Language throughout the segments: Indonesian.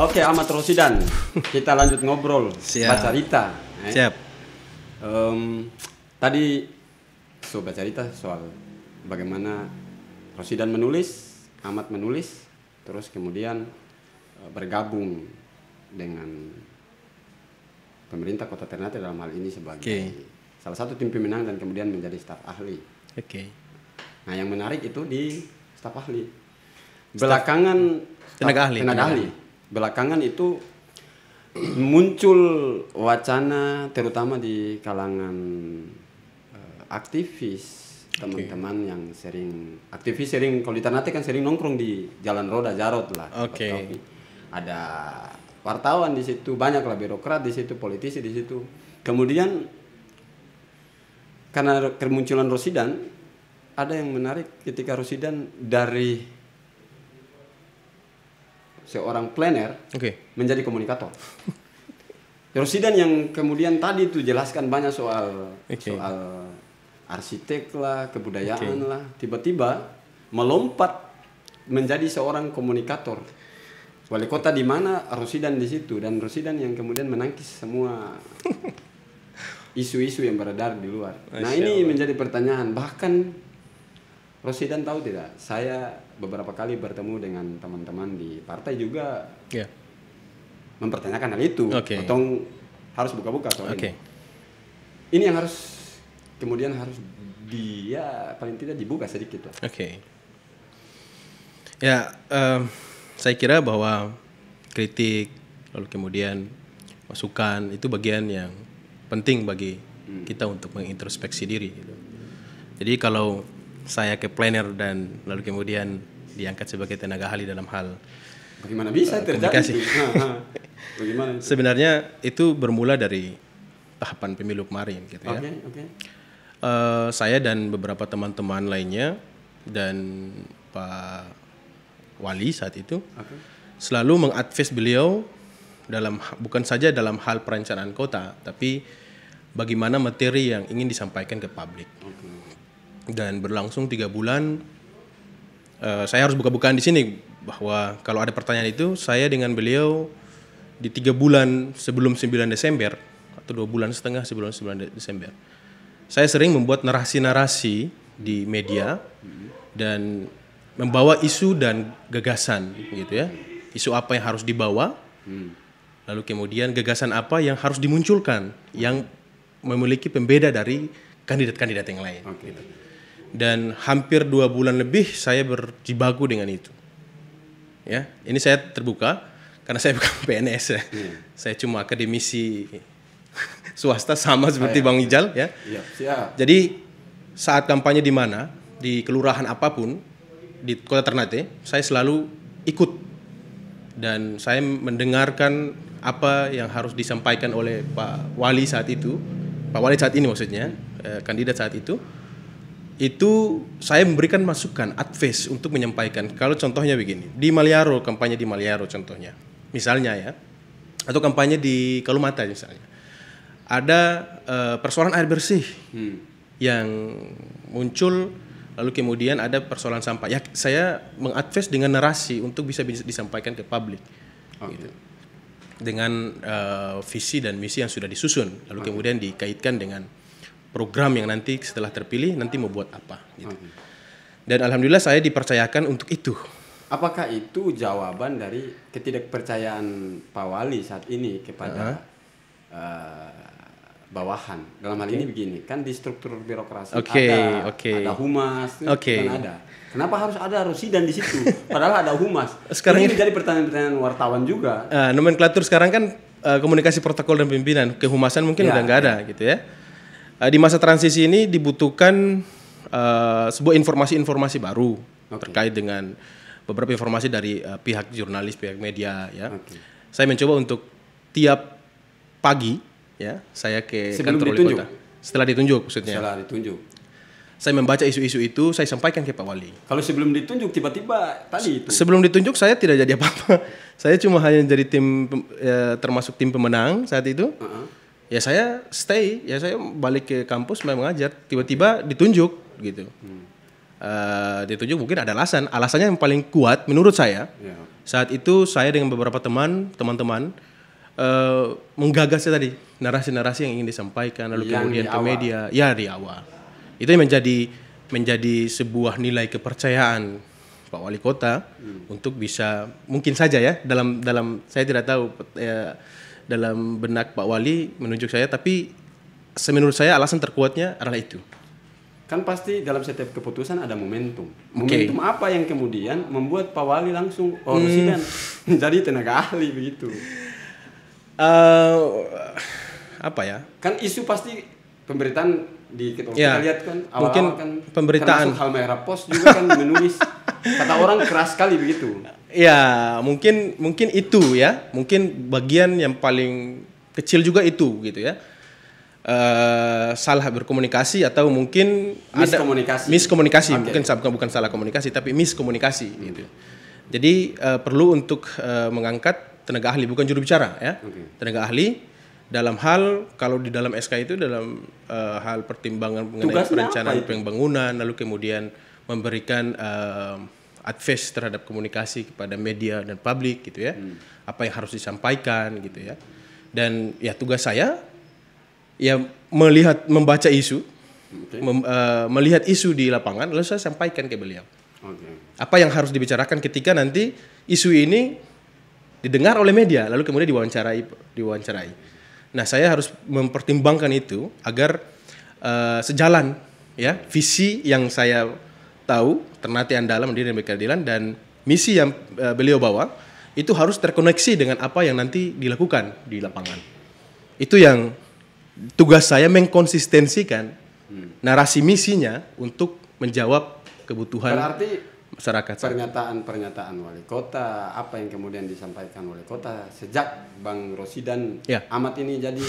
Oke, Ahmad Rosidan. Kita lanjut ngobrol. Siap. Baca cerita. eh. Siap. Em, tadi so baca cerita soal bagaimana Rosidan menulis, Ahmad menulis, terus kemudian eh, bergabung dengan pemerintah Kota Ternate dalam hal ini sebagai Oke. salah satu tim pemenang dan kemudian menjadi staf ahli. Oke. Nah, yang menarik itu di staf ahli. Belakangan Tenaga ahli, tenaga tenaga ahli. Belakangan itu muncul wacana terutama di kalangan eh, aktivis teman-teman yang sering aktivis sering kalau di Ternate kan sering nongkrong di Jalan Roda Jarot lah. Oke. Kopi. Ada wartawan di situ, banyak lah birokrat di situ, politisi di situ. Kemudian karena kemunculan Rosidan ada yang menarik ketika Rosidan dari seorang planner Oke. menjadi komunikator. Rosidan yang kemudian tadi itu jelaskan banyak soal Oke. soal arsitek lah, kebudayaan lah, tiba-tiba melompat menjadi seorang komunikator. Wali kota di mana Rosidan di situ dan Rosidan yang kemudian menangkis semua isu-isu yang beredar di luar. Nah ini menjadi pertanyaan bahkan Rosidan tahu tidak? Saya beberapa kali bertemu dengan teman-teman di partai juga Ya. mempertanyakan hal itu. Oke. Potong harus buka-buka soal Oke. ini. Ini yang harus kemudian harus dia paling tidak dibuka sedikit lah. Oke. Ya, em, saya kira bahwa kritik lalu kemudian masukan itu bagian yang penting bagi kita untuk mengintrospeksi diri. Gitu. Jadi kalau saya ke planner dan lalu kemudian diangkat sebagai tenaga ahli dalam hal Bagaimana bisa Eh, terjadi? komunikasi. itu? Bagaimana itu? sebenarnya itu bermula dari tahapan pemilu kemarin gitu ya. Oke, oke. Eh, saya dan beberapa teman-teman lainnya dan Pak Wali saat itu Oke. selalu mengadvise beliau dalam bukan saja dalam hal perencanaan kota, tapi bagaimana materi yang ingin disampaikan ke publik. Oke. Dan berlangsung tiga bulan, eh, saya harus buka-bukaan di sini bahwa kalau ada pertanyaan itu, saya dengan beliau di tiga bulan sebelum 9 Desember atau dua bulan setengah sebelum 9 De- Desember, saya sering membuat narasi-narasi di media dan membawa isu dan gagasan gitu ya, isu apa yang harus dibawa, Hmm. lalu kemudian gagasan apa yang harus dimunculkan yang memiliki pembeda dari kandidat-kandidat yang lain. Oke. Dan hampir dua bulan lebih saya berjibaku dengan itu. Ya, ini saya terbuka karena saya bukan PNS ya. Saya cuma akademisi swasta sama seperti Bang Ijal ya. Iya, siap. Jadi saat kampanye di mana, di kelurahan apa pun di Kota Ternate, saya selalu ikut dan saya mendengarkan apa yang harus disampaikan oleh Pak Wali saat itu, Pak Wali saat ini maksudnya, eh, kandidat saat itu, itu saya memberikan masukan, advice untuk menyampaikan. Kalau contohnya begini, di Maliaro, kampanye di Maliaro contohnya, misalnya ya, atau kampanye di Kalumata misalnya, ada eh, persoalan air bersih Hmm. yang muncul lalu kemudian ada persoalan sampah. Ya saya mengadvise dengan narasi untuk bisa disampaikan ke publik Oke. dengan eh, visi dan misi yang sudah disusun lalu kemudian dikaitkan dengan program yang nanti setelah terpilih nanti mau buat apa gitu. Oke. Dan alhamdulillah saya dipercayakan untuk itu. Apakah itu jawaban dari ketidakpercayaan Pak Wali saat ini kepada eh, bawahan? Dalam hal ini begini, kan di struktur birokrasi Oke, ada oke. ada humas, Oke. kan ada. Kenapa harus ada Rosidan di situ? Padahal ada humas. Sekarang ini menjadi pertanyaan-pertanyaan wartawan juga. Eh, nomenklatur sekarang kan eh, komunikasi protokol dan pimpinan kehumasan mungkin Ya, udah nggak ada gitu ya. Eh, di masa transisi ini dibutuhkan eh, sebuah informasi-informasi baru Oke. terkait dengan beberapa informasi dari eh, pihak jurnalis, pihak media ya. Oke. Saya mencoba untuk tiap pagi ya saya ke Sebelum kantor wali ditunjuk? kota. Setelah ditunjuk maksudnya. Setelah ditunjuk. Saya membaca isu-isu itu, saya sampaikan ke Pak Wali. Kalau sebelum ditunjuk tiba-tiba tadi itu. Sebelum ditunjuk saya tidak jadi apa-apa. Saya cuma hanya jadi tim ya, termasuk tim pemenang saat itu. Heeh. Ya saya stay, ya saya balik ke kampus main mengajar. Tiba-tiba ditunjuk gitu. eh, ditunjuk mungkin ada alasan. Alasannya yang paling kuat menurut saya Ya. saat itu saya dengan beberapa teman teman-teman eh, menggagas tadi narasi-narasi yang ingin disampaikan lalu Yang kemudian di ke awal. media ya di awal itu yang menjadi menjadi sebuah nilai kepercayaan Pak Wali Kota untuk bisa mungkin saja ya dalam dalam saya tidak tahu eh, dalam benak Pak Wali menunjuk saya tapi menurut saya alasan terkuatnya adalah itu Kan pasti dalam setiap keputusan ada momentum. Momentum apa yang kemudian membuat Pak Wali langsung oh Hmm. Menjadi tenaga ahli begitu. Eh, apa ya Kan isu pasti pemberitaan di kita, Ya, kita lihat kan awal-awal mungkin kan pemberitaan. termasuk Halmahera Post juga kan menulis kata orang keras sekali begitu. Ya, mungkin mungkin itu ya, mungkin bagian yang paling kecil juga itu gitu ya. Eh, salah berkomunikasi atau mungkin Miskomunikasi. ada miskomunikasi, Oke. mungkin bukan bukan salah komunikasi tapi miskomunikasi gitu. Jadi eh, perlu untuk eh, mengangkat tenaga ahli bukan juru bicara ya. Oke. Tenaga ahli dalam hal kalau di dalam SK itu dalam eh, hal pertimbangan mengenai Tugasnya perencanaan apa pembangunan lalu kemudian memberikan eh, advice terhadap komunikasi kepada media dan publik gitu ya Hmm. apa yang harus disampaikan gitu ya dan ya tugas saya ya melihat membaca isu Oke. mem- eh, melihat isu di lapangan lalu saya sampaikan ke beliau Oke. apa yang harus dibicarakan ketika nanti isu ini didengar oleh media lalu kemudian diwawancarai diwawancarai nah saya harus mempertimbangkan itu agar eh, sejalan ya visi yang saya tahu Ternate Andala mendiri demi keadilan dan misi yang eh, beliau bawa itu harus terkoneksi dengan apa yang nanti dilakukan di lapangan itu yang tugas saya mengkonsistensikan narasi misinya untuk menjawab kebutuhan Berarti masyarakat. pernyataan-pernyataan wali kota apa yang kemudian disampaikan wali kota sejak Bang Rosidan Ya. Ahmad ini jadi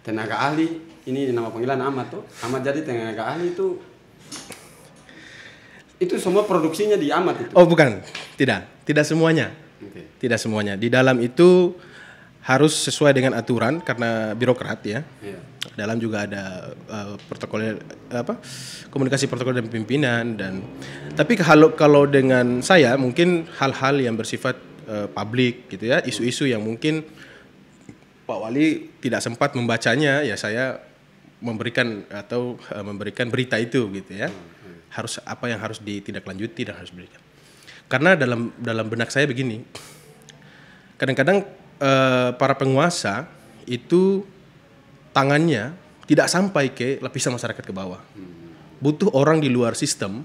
tenaga ahli ini nama panggilan Ahmad tuh Ahmad jadi tenaga ahli itu itu semua produksinya di Ahmad itu Oh bukan, tidak, tidak semuanya, Oke. tidak semuanya. Di dalam itu harus sesuai dengan aturan karena birokrat ya. Iya. Dalam juga ada eh, protokol apa komunikasi protokol dan pimpinan dan tapi kalau kalau dengan saya mungkin hal-hal yang bersifat eh, publik gitu ya isu-isu yang mungkin Pak Wali tidak sempat membacanya ya saya memberikan atau eh, memberikan berita itu gitu ya harus apa yang harus ditindaklanjuti dan harus berikan karena dalam dalam benak saya begini kadang-kadang eh, para penguasa itu tangannya tidak sampai ke lapisan masyarakat ke bawah. Butuh orang di luar sistem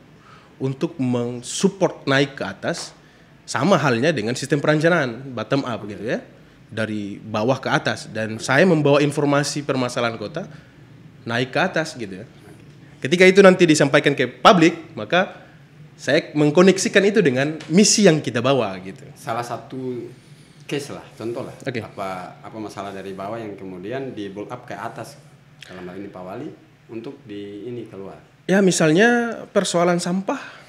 untuk mensupport naik ke atas sama halnya dengan sistem perencanaan bottom up gitu ya dari bawah ke atas. Dan saya membawa informasi permasalahan kota naik ke atas gitu ya ketika itu nanti disampaikan ke publik maka saya mengkoneksikan itu dengan misi yang kita bawa gitu. Salah satu case lah contoh lah Oke. apa apa masalah dari bawah yang kemudian di build up ke atas dalam hal ini Pak Wali untuk di ini keluar? Ya misalnya persoalan sampah.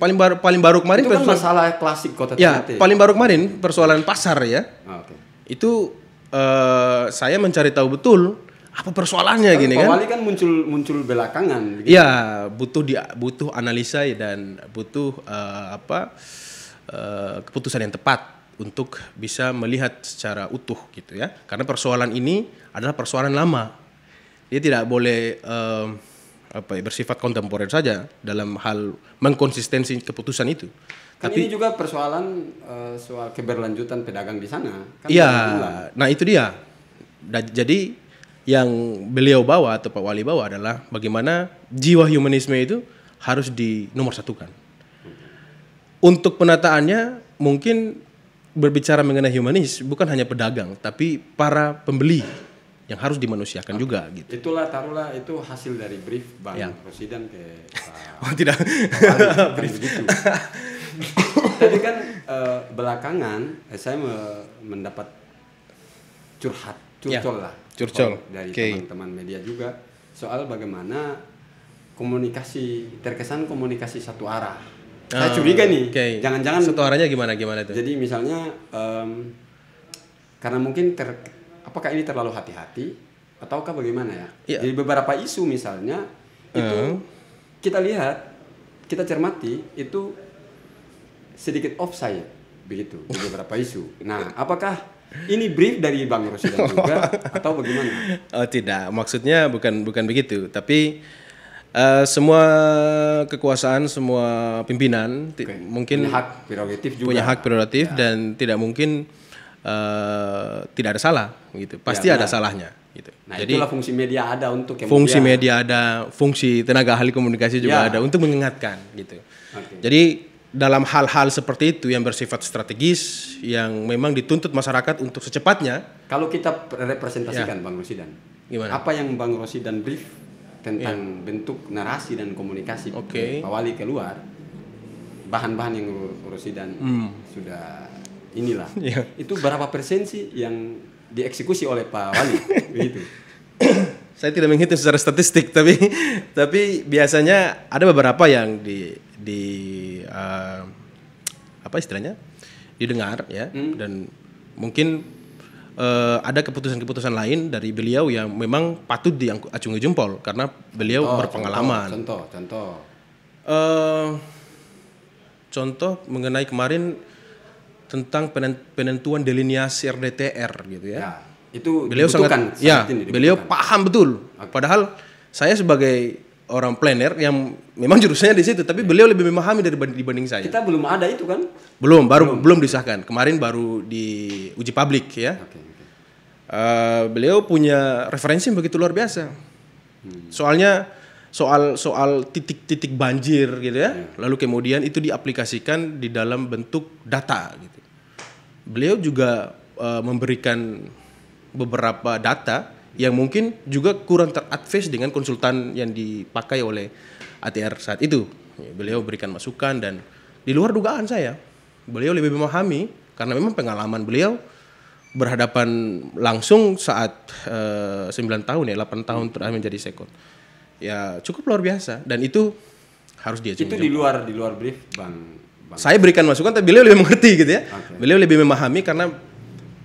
Paling baru paling baru kemarin itu kan persoalan- masalah klasik kota ya Ternate paling baru kemarin persoalan pasar ya. Ah, oke. Itu eh, saya mencari tahu betul apa persoalannya gini Pak kan Wali kan muncul muncul belakangan gitu. Iya, butuh di butuh analisa dan butuh eh, apa eh, keputusan yang tepat untuk bisa melihat secara utuh gitu ya. Karena persoalan ini adalah persoalan lama. Dia tidak boleh eh, apa ya, bersifat kontemporer saja dalam hal mengkonsistensi keputusan itu. Kan ini juga persoalan eh, soal keberlanjutan pedagang di sana. Kan Iya, berulang. nah itu dia. Jadi yang beliau bawa atau Pak Wali bawa adalah bagaimana jiwa humanisme itu harus dinomorsatukan. Untuk penataannya mungkin berbicara mengenai humanis bukan hanya pedagang tapi para pembeli yang harus dimanusiakan juga gitu. Itulah taruhlah itu hasil dari brief Bang Ya. Rosidan ke Pak Oh tidak. Wali, kan begitu. Tadi kan eh, belakangan eh, saya me- mendapat curhat, Ya, curcol lah, curcol. dari Oke. teman-teman media juga soal bagaimana komunikasi terkesan komunikasi satu arah. Saya Ah, curiga nih, jangan-jangan satu arahnya gimana gimana tuh? Jadi misalnya em, karena mungkin ter, apakah ini terlalu hati-hati ataukah bagaimana ya? Iya. Jadi beberapa isu misalnya itu Eh. kita lihat kita cermati itu sedikit offside begitu beberapa isu. Nah, apakah ini brief dari Bang Rosidan juga atau bagaimana? Oh tidak, maksudnya bukan bukan begitu, tapi eh, semua kekuasaan, semua pimpinan Oke. mungkin punya hak prerogatif juga. punya hak prerogatif dan tidak mungkin eh, tidak ada salah, gitu. Pasti Ya, ada salahnya, gitu. Nah, Jadi itulah fungsi media ada untuk kemudian fungsi media ada, fungsi tenaga ahli komunikasi juga Ya. ada untuk mengingatkan, gitu. Oke. Jadi dalam hal-hal seperti itu yang bersifat strategis, yang memang dituntut masyarakat untuk secepatnya, Kalau kita representasikan Bang Rosidan, Ya. Gimana? Ya. apa yang Bang Rosidan brief tentang bentuk narasi dan komunikasi Oke. Pak Wali keluar, bahan-bahan yang Rosidan sudah inilah, Hmm. Ya. itu berapa persen sih yang dieksekusi oleh Pak Wali, begitu? saya tidak menghitung secara statistik, tapi tapi biasanya ada beberapa yang di di eh, apa istilahnya didengar ya, dan mungkin eh, ada keputusan-keputusan lain dari beliau yang memang patut diacungi jempol karena beliau Oh, berpengalaman. Contoh, contoh. Eh, contoh mengenai kemarin tentang penen- penentuan delineasi RDTR gitu ya. Ya, itu Beliau sangat ya, beliau paham betul. Padahal saya sebagai orang planner yang memang jurusannya di situ, tapi beliau lebih memahami dibanding, dibanding saya. Kita belum ada itu kan? Belum, baru belum, disahkan. Kemarin baru di uji publik ya. Oke, oke. Eh, beliau punya referensi yang begitu luar biasa. Soalnya soal soal titik-titik banjir gitu ya. Lalu kemudian itu diaplikasikan di dalam bentuk data gitu. Beliau juga eh, memberikan beberapa data yang mungkin juga kurang teradvance dengan konsultan yang dipakai oleh ATR saat itu. Ya, Beliau berikan masukan dan di luar dugaan saya, beliau lebih memahami karena memang pengalaman beliau berhadapan langsung saat eh, 9 tahun ya 8 tahun terakhir menjadi sekon ya cukup luar biasa dan itu harus dia Itu di luar di luar brief Bang Bang. saya berikan masukan tapi beliau lebih mengerti gitu ya Oke. beliau lebih memahami karena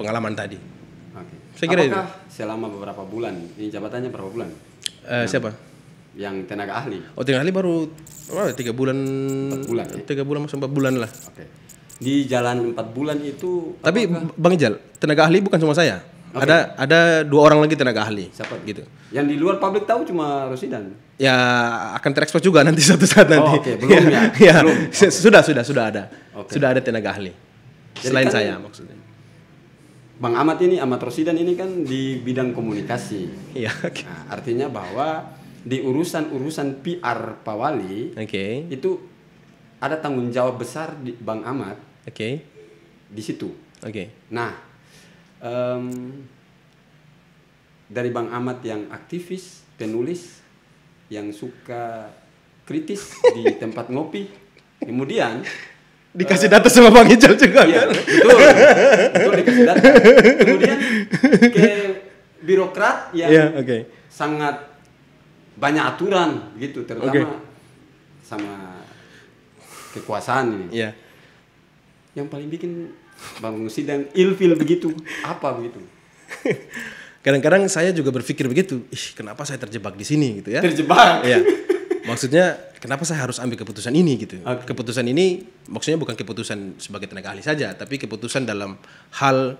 pengalaman tadi. Saya kira itu. Apakah selama beberapa bulan, ini jabatannya berapa bulan? Eh, siapa Yang tenaga ahli. oh tinggal ahli baru oh, tiga bulan Empat bulan, ya? tiga bulan masuk empat bulan lah Oke. Di jalan empat bulan itu tapi bang Ijal tenaga ahli bukan cuma saya ada ada dua orang lagi tenaga ahli Siapa? gitu yang di luar publik tahu cuma Rosidan. ya akan terekspos juga nanti suatu saat nanti. Oh, oke. Belum ya? ya. Belum. Sudah, sudah, sudah ada. Oke. Sudah ada tenaga ahli. Jadi Selain kan- saya maksudnya. Bang Ahmad ini, Ahmad Rosidan ini kan di bidang komunikasi. Iya. Nah, artinya bahwa di urusan-urusan PR Pak Wali Oke. itu ada tanggung jawab besar di Bang Ahmad Oke. di situ. Oke. Nah, em, dari Bang Ahmad yang aktivis, penulis, yang suka kritis di tempat ngopi, kemudian Dikasih data sama Bang Ijal juga Iya, kan? betul. Betul dikasih data. Kemudian ke birokrat yang Iya, oke. sangat banyak aturan gitu, terutama Oke. sama kekuasaan ini. Iya. Yang paling bikin Bang Sidang ilfil begitu, apa begitu? Kadang-kadang saya juga berpikir begitu. Ih, kenapa saya terjebak di sini gitu ya? Terjebak. Iya. Maksudnya kenapa saya harus ambil keputusan ini gitu? Oke. Keputusan ini maksudnya bukan keputusan sebagai tenaga ahli saja, tapi keputusan dalam hal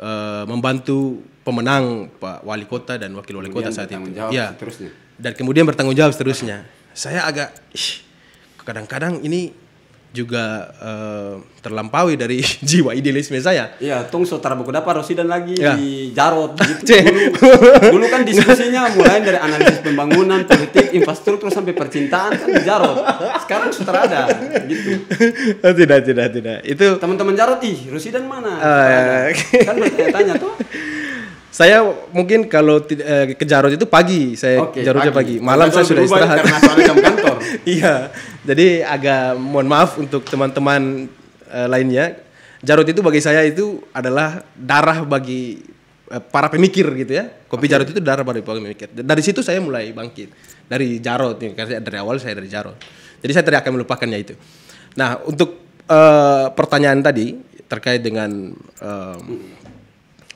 eh, membantu pemenang Pak Wali Kota dan Wakil Wali Kota Kemudian saat itu. Ya. seterusnya. Dan kemudian bertanggung jawab seterusnya. Saya agak kadang-kadang ini juga eh, terlampaui dari jiwa idealisme saya. Iya, tong sotara buku dapat Rosidan lagi Ya. di Jarot gitu. Dulu, dulu kan diskusinya mulai dari analisis pembangunan, politik, infrastruktur sampai percintaan kan di Jarot. Sekarang sutera ada gitu. Oh, tidak, tidak, tidak. Itu Teman-teman Jarot ih, Rosidan mana? Eh, kan bertanya-tanya tuh. Saya mungkin kalau eh, ke Jarod itu pagi, saya Oke, Jarodnya pagi. pagi. Malam saya sudah istirahat. karena jam kantor. iya. Jadi agak mohon maaf untuk teman-teman eh, lainnya. Jarod itu bagi saya itu adalah darah bagi eh, para pemikir gitu ya. Kopi Jarod itu darah bagi para pemikir. Dari situ saya mulai bangkit. Dari Jarod nih, karena dari awal saya dari Jarod. Jadi saya tidak akan melupakannya itu. Nah, untuk eh, pertanyaan tadi terkait dengan eh,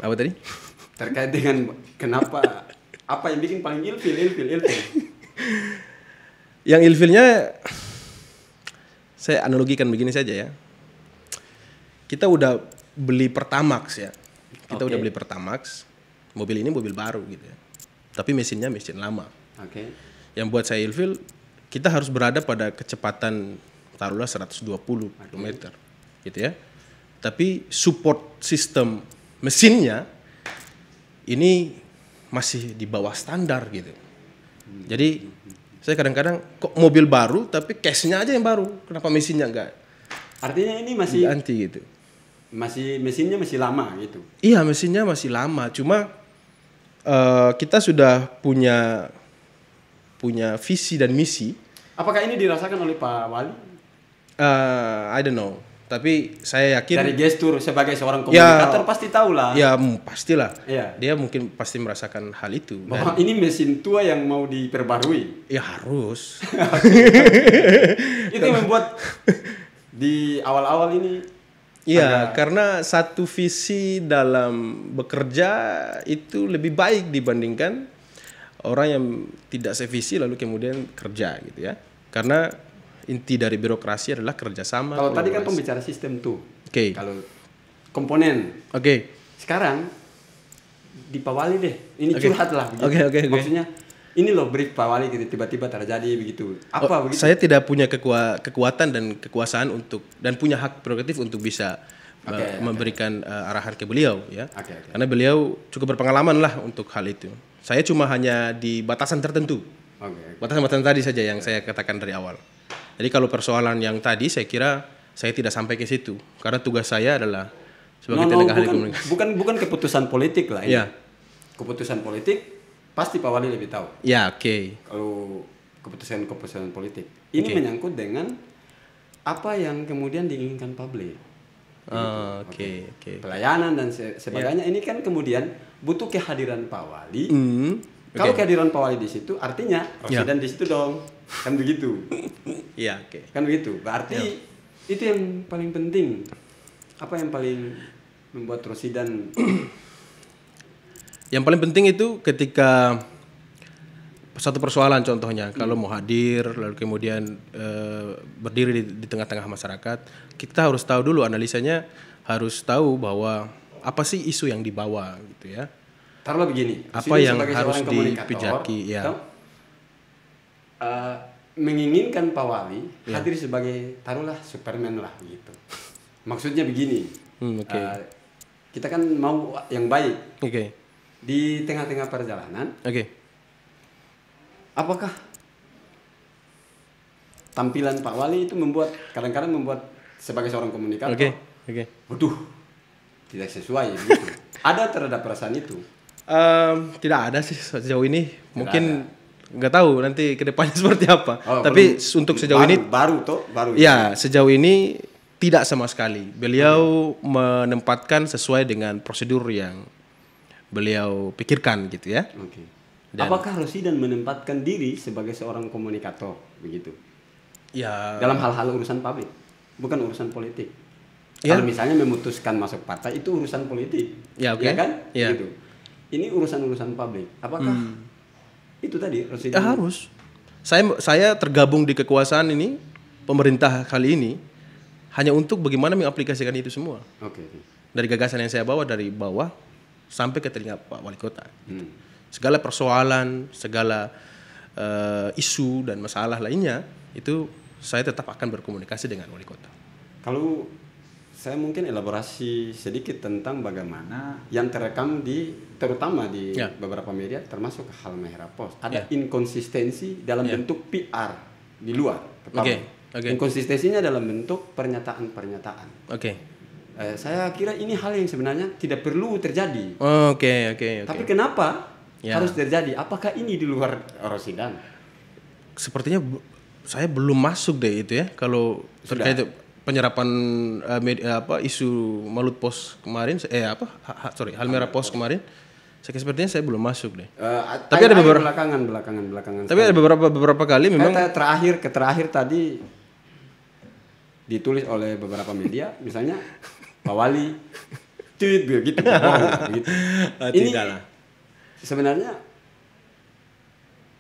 apa tadi? Terkait dengan kenapa apa yang bikin paling ilfil, ilfil, ilfil. Yang ilfilnya saya analogikan begini saja ya. Kita udah beli Pertamax ya. Kita Oke. udah beli Pertamax. Mobil ini mobil baru gitu ya. Tapi mesinnya mesin lama. Oke. Yang buat saya ilfil, kita harus berada pada kecepatan taruhlah 120 km gitu ya. Tapi support sistem mesinnya ini masih di bawah standar gitu. Jadi saya kadang-kadang kok mobil baru tapi cashnya aja yang baru, kenapa mesinnya enggak Artinya ini masih diganti gitu? masih mesinnya masih lama gitu. Iya mesinnya masih lama, cuma eh, kita sudah punya punya visi dan misi. Apakah ini dirasakan oleh Pak Wali? eh, I don't know, tapi saya yakin Dari gestur sebagai seorang Ya. komunikator pasti tahu lah. Ya pastilah. Iya. Dia mungkin pasti merasakan hal itu. Dan Bahwa ini mesin tua yang mau diperbarui. ya harus. Itu yang membuat di awal-awal ini Iya, karena satu visi dalam bekerja itu lebih baik dibandingkan orang yang tidak sevisi lalu kemudian kerja gitu ya. Karena inti dari birokrasi adalah kerjasama. kalau tadi kan pembicara sistem tuh. Oke. Kalau komponen Oke. sekarang di Pak Wali deh. Ini Oke. curhat lah. begitu. Oke, oke, oke. Maksudnya ini loh brief Pak Wali gitu tiba-tiba terjadi begitu. Apa Oh, begitu? Saya tidak punya kekua- kekuatan dan kekuasaan untuk dan punya hak prerogatif untuk bisa uh, Oke, oke. memberikan uh, arahan ke beliau ya. Oke, oke. Karena beliau cukup berpengalaman lah untuk hal itu. Saya cuma hanya di batasan tertentu. Oke. Batasan-batasan tadi saja yang saya katakan dari awal. Jadi kalau persoalan yang tadi saya kira saya tidak sampai ke situ karena tugas saya adalah sebagai No, no, tenaga ahli bukan, komunikasi. bukan bukan keputusan politik lah ini. Iya. Keputusan politik pasti Pak Wali lebih tahu. Ya, oke. Kalau keputusan-keputusan politik ini Oke. menyangkut dengan apa yang kemudian diinginkan publik. Ah, Oke, oke. Pelayanan dan se- sebagainya ini kan kemudian butuh kehadiran Pak Wali. Hmm. Kalau kehadiran Pak Wali di situ artinya Ya. Rosiden di situ dong. Kan begitu. Iya, oke. Kan begitu. Berarti Ya. itu yang paling penting. Apa yang paling membuat Rosidan Yang paling penting itu ketika satu persoalan contohnya kalau mau hadir lalu kemudian eh, berdiri di, di tengah-tengah masyarakat kita harus tahu dulu analisanya harus tahu bahwa apa sih isu yang dibawa gitu ya taruhlah begini. Apa yang harus dipijaki, ya. eh, menginginkan Pak Wali Ya. hadir sebagai taruhlah Superman lah gitu. Maksudnya begini. Hmm, oke. eh, kita kan mau yang baik oke di tengah-tengah perjalanan oke apakah tampilan Pak Wali itu membuat kadang-kadang membuat sebagai seorang komunikator oke oke waduh tidak sesuai gitu. ada terhadap perasaan itu Em, tidak ada sih sejauh ini mungkin nggak tahu nanti ke depannya seperti apa Oh, tapi belum- untuk sejauh baru, ini baru toh baru Ya, sejauh ini tidak sama sekali. Beliau menempatkan sesuai dengan prosedur yang beliau pikirkan gitu ya. Oke. Dan- Apakah Rosidan menempatkan diri sebagai seorang komunikator begitu Ya, dalam hal-hal urusan publik, bukan urusan politik? Ya. Kalau misalnya memutuskan masuk partai itu urusan politik, Ya, oke. Iya kan? Ya. Gitu. Ini urusan-urusan publik. Apakah itu tadi ya Rosidan? harus. Saya saya tergabung di kekuasaan ini pemerintah kali ini hanya untuk bagaimana mengaplikasikan itu semua. Oke. oke. Dari gagasan yang saya bawa dari bawah sampai ke telinga Pak Wali Kota. Hmm. Segala persoalan, segala eh, isu dan masalah lainnya itu saya tetap akan berkomunikasi dengan Wali Kota. Kalau saya mungkin elaborasi sedikit tentang bagaimana yang terekam di terutama di Ya. beberapa media termasuk hal Merah Pos ada Ya. inkonsistensi dalam Ya. bentuk PR di luar. pertama. Oke, oke. Inkonsistensinya dalam bentuk pernyataan-pernyataan. Oke. Eh, saya kira ini hal yang sebenarnya tidak perlu terjadi. Oke, oke, oke. Tapi kenapa Ya. harus terjadi? Apakah ini di luar Rosidan? Sepertinya saya belum masuk deh itu ya kalau Sudah. terkait penyerapan eh, media, apa isu Malut Pos kemarin eh apa ha- ha- sorry Halmera Pos kemarin saya sepertinya saya belum masuk deh. Eh, Tapi ada beberapa- belakangan belakangan belakangan. Tapi ada beberapa beberapa kali memang Kata terakhir ke terakhir tadi ditulis oleh beberapa media, misalnya Pak Wali tweet begitu, bohong, begitu. Ah, Ini sebenarnya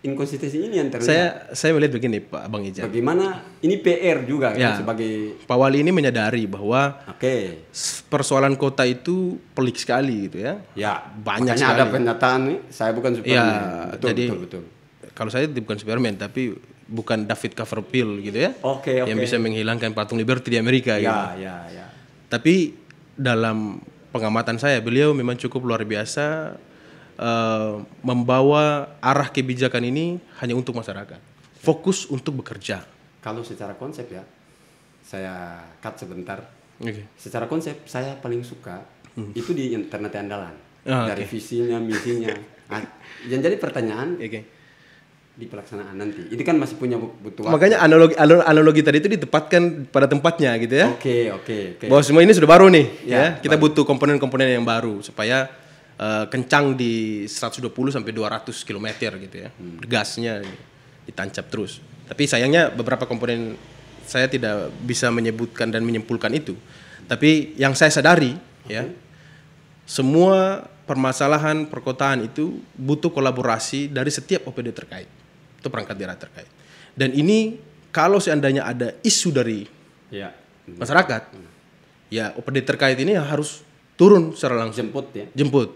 inkonsistensi ini yang terlihat. Saya saya melihat begini Pak Bang Ijaz. Bagaimana ini PR juga Ya. kan sebagai Pak Wali ini menyadari bahwa oke. s- persoalan kota itu pelik sekali gitu ya. Ya, Banyak makanya ada sekali. pernyataan nih, saya bukan Superman. Ya, betul, jadi betul, betul. kalau saya bukan Superman tapi bukan David Copperfield gitu ya. Oke, oke. Yang bisa menghilangkan patung Liberty di Amerika gitu. Ya, ya, ya. Tapi dalam pengamatan saya beliau memang cukup luar biasa eh, membawa arah kebijakan ini hanya untuk masyarakat. Fokus untuk bekerja. Kalau secara konsep ya, saya cut sebentar. Oke. Secara konsep saya paling suka itu di internet andalan. Hmm. Ah, Dari visinya, misinya. Yang jadi pertanyaan Oke. di pelaksanaan nanti. Ini kan masih punya bu- butuh waktu. Makanya analogi analo- analogi tadi itu ditempatkan pada tempatnya gitu ya. Oke, oke, oke. Bahwa semua ini sudah baru nih Ya, ya. Kita butuh komponen-komponen yang baru supaya eh, kencang di 120 sampai 200 km gitu ya. Gasnya ditancap terus. Tapi sayangnya beberapa komponen saya tidak bisa menyebutkan dan menyimpulkan itu. Tapi yang saya sadari ya semua permasalahan perkotaan itu butuh kolaborasi dari setiap OPD terkait. Itu perangkat daerah terkait. Dan ini kalau seandainya ada isu dari Ya. masyarakat, ya OPD terkait ini harus turun secara langsung, Jemput ya. jemput.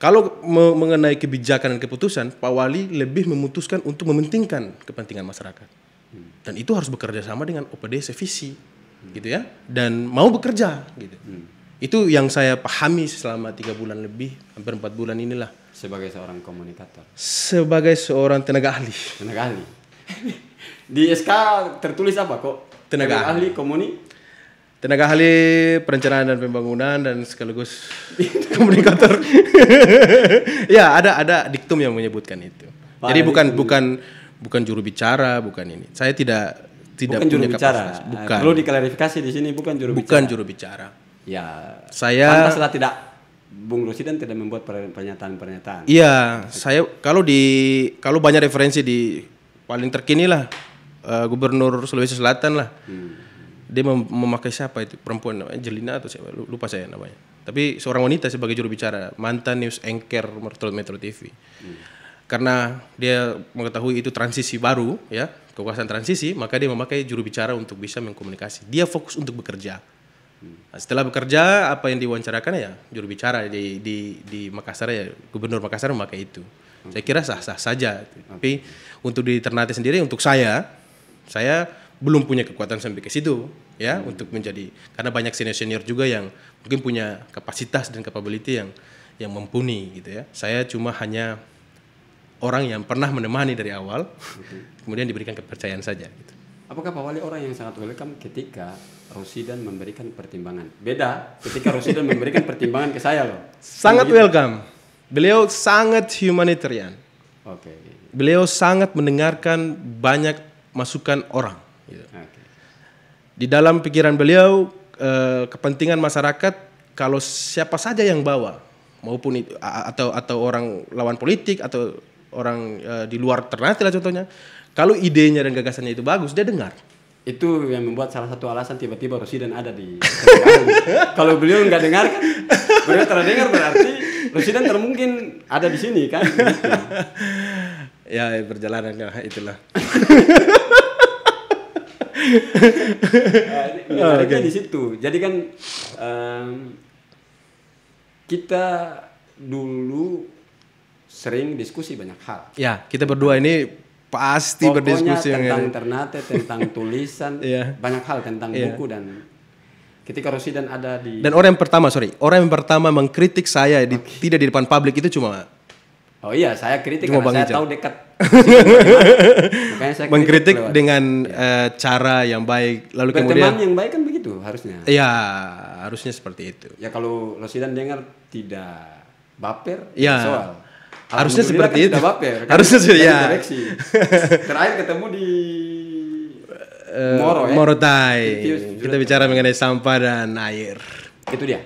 Kalau me- mengenai kebijakan dan keputusan, Pak Wali lebih memutuskan untuk mementingkan kepentingan masyarakat. Dan itu harus bekerja sama dengan OPD sevisi, gitu ya. Dan mau bekerja, gitu. Itu yang saya pahami selama tiga bulan lebih, hampir empat bulan inilah. Sebagai seorang komunikator. Sebagai seorang tenaga ahli. Tenaga ahli. di SK tertulis apa kok? Tenaga ahli komuni. Tenaga ahli perencanaan dan pembangunan dan sekaligus komunikator. ya, ada ada diktum yang menyebutkan itu. Pak, Jadi bukan diktum. bukan bukan juru bicara, bukan ini. Saya tidak tidak bukan juru punya bicara. kapasitas. Bukan. Perlu diklarifikasi di sini bukan juru bukan bicara. juru bicara. Ya. Saya- pantaslah tidak Bung Rusiden tidak membuat per- pernyataan-pernyataan. Iya, saya kalau di kalau banyak referensi di paling terkini lah eh, Gubernur Sulawesi Selatan lah. Dia mem- memakai siapa itu perempuan namanya Jelina atau siapa lupa saya namanya. Tapi seorang wanita sebagai juru bicara, mantan news anchor Metro Metro TV. Karena dia mengetahui itu transisi baru ya, kekuasaan transisi, maka dia memakai juru bicara untuk bisa mengkomunikasi. Dia fokus untuk bekerja. Nah, setelah bekerja apa yang diwawancarakan ya juru bicara di di di Makassar ya Gubernur Makassar memakai itu. Saya kira sah-sah saja. Tapi untuk di Ternate sendiri untuk saya saya belum punya kekuatan sampai ke situ ya untuk menjadi karena banyak senior-senior juga yang mungkin punya kapasitas dan capability yang yang mumpuni gitu ya. Saya cuma hanya orang yang pernah menemani dari awal kemudian diberikan kepercayaan saja gitu. Apakah Pak Wali orang yang sangat welcome ketika Rosidan memberikan pertimbangan? Beda ketika Rosidan memberikan pertimbangan ke saya loh. Sangat begitu? welcome. Beliau sangat humanitarian. Oke. Beliau sangat mendengarkan banyak masukan orang. Gitu. Oke. Di dalam pikiran beliau eh, kepentingan masyarakat kalau siapa saja yang bawa maupun itu atau atau orang lawan politik atau orang eh, di luar Ternate lah contohnya, kalau idenya dan gagasannya itu bagus dia dengar. Itu yang membuat salah satu alasan tiba-tiba Rosidan ada di Kalau beliau nggak dengar kan, beliau terdengar berarti Rosidan termungkin ada di sini kan. Gitu. Ya perjalanan ya, itulah. Nah, ini menariknya di situ. Jadi kan em, kita dulu sering diskusi banyak hal. Ya kita berdua ini pasti Pokoknya berdiskusi tentang mengenai- Ternate, tentang tulisan, Iya. banyak hal tentang Iya. buku dan ketika Rosidan ada di Dan orang yang pertama, sorry, orang yang pertama mengkritik saya di, tidak di depan publik itu cuma Oh iya, saya kritik Cuma karena saya tahu dekat. Makanya saya mengkritik lewat. dengan eh, cara yang baik, lalu Berteman kemudian, yang baik kan begitu harusnya. ya harusnya seperti itu. Ya kalau Rosidan dengar tidak baper, Ya. soal. Harusnya seperti kan itu. Baper. kan? Harusnya ya. Terakhir ketemu di Eh, Moro ya. Morotai. Kita bicara mengenai sampah dan air. Itu dia.